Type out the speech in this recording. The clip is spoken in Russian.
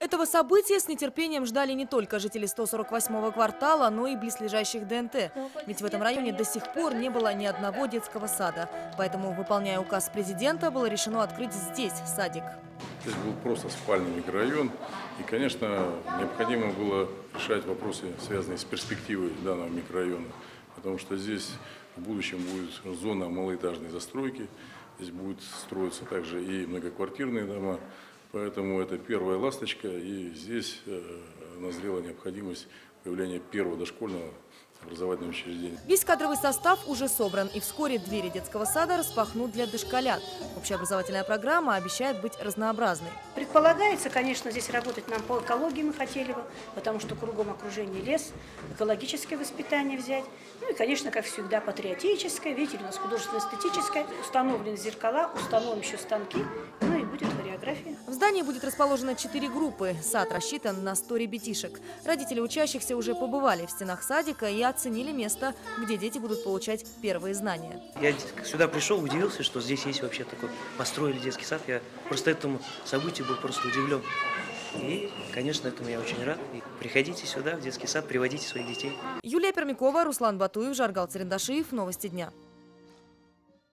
Этого события с нетерпением ждали не только жители 148-го квартала, но и близлежащих ДНТ. Ведь в этом районе до сих пор не было ни одного детского сада. Поэтому, выполняя указ президента, было решено открыть здесь садик. Здесь был просто спальный микрорайон. И, конечно, необходимо было решать вопросы, связанные с перспективой данного микрорайона. Потому что здесь в будущем будет зона малоэтажной застройки. Здесь будут строиться также и многоквартирные дома. Поэтому это первая ласточка. И здесь э, назрела необходимость появления первого дошкольного образовательного учреждения. Весь кадровый состав уже собран, и вскоре двери детского сада распахнут для дошколят. Общеобразовательная программа обещает быть разнообразной. Предполагается, конечно, здесь работать нам по экологии мы хотели бы, потому что кругом окружение лес, экологическое воспитание взять. Ну и, конечно, как всегда, патриотическое. Видите, у нас художественно-эстетическое. Установлены зеркала, установим еще станки, ну будет хореография. В здании будет расположено четыре группы. Сад рассчитан на 100 ребятишек. Родители учащихся уже побывали в стенах садика и оценили место, где дети будут получать первые знания. Я сюда пришел, удивился, что здесь есть вообще такой, построили детский сад. Я просто этому событию был просто удивлен. И, конечно, этому я очень рад. И приходите сюда, в детский сад, приводите своих детей. Юлия Пермякова, Руслан Батуев, Жаргал Царендашиев. Новости дня.